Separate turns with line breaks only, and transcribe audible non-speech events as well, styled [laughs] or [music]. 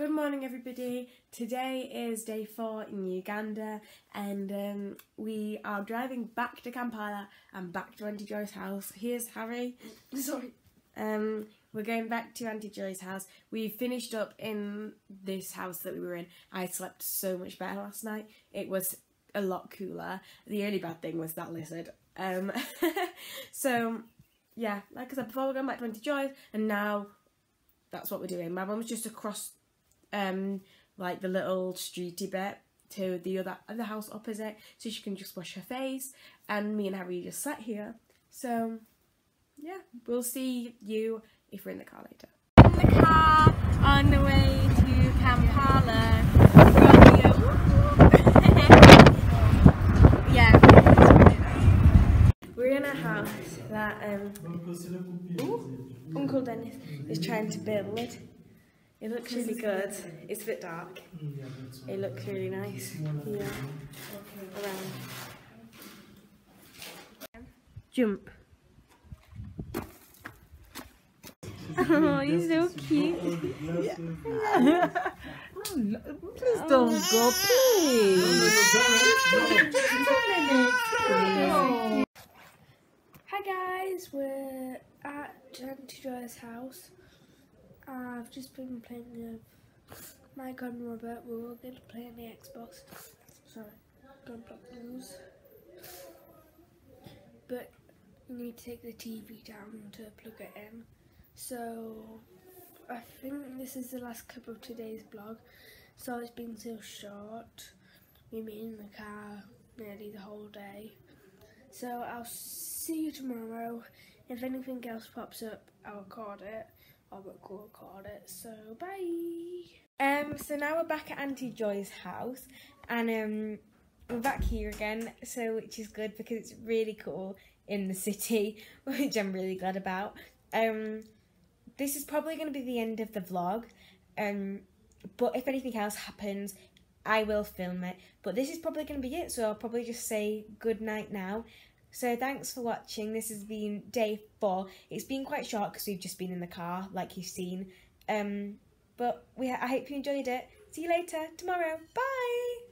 Good morning, everybody. Today is day four in Uganda, and um, we are driving back to Kampala and back to Auntie Joy's house. Here's Harry. [laughs]
Sorry.
Um, we're going back to Auntie Joy's house. We finished up in this house that we were in. I slept so much better last night. It was a lot cooler. The only bad thing was that lizard. Um, [laughs] so, yeah, like I said before, we're going back to Auntie Joy's, and now that's what we're doing. My mum's just across, um, like the little streety bit to the other the house opposite, so she can just wash her face. And me and Harry just sat here. So, yeah, we'll see you if we're in the car later. In the car on the way to Kampala. [laughs] yeah. We're in a house that um, ooh, Uncle Dennis is trying to build. It looks really good. It's a bit dark. It looks really nice. Yeah. Around. Jump. [laughs] Oh, he's so cute. [laughs]
Please don't go, please.
Hi guys, we're at Auntie Joy's house. I've just been playing with Mike and Robert. We're all going to play on the Xbox. Sorry, don't block news. But you need to take the TV down to plug it in. So I think this is the last clip of today's vlog. So it's been so short. We've been in the car nearly the whole day. So I'll see you tomorrow. If anything else pops up, I'll record it. I will record it. So bye.
Um, so now we're back at Auntie Joy's house, and um, we're back here again. So which is good because it's really cool in the city, [laughs] which I'm really glad about. Um, this is probably going to be the end of the vlog. Um, but if anything else happens, I will film it. But this is probably going to be it, so I'll probably just say good night now. So thanks for watching. This has been day four. It's been quite short because we've just been in the car, like you've seen. Um, but we I hope you enjoyed it. See you later tomorrow. Bye.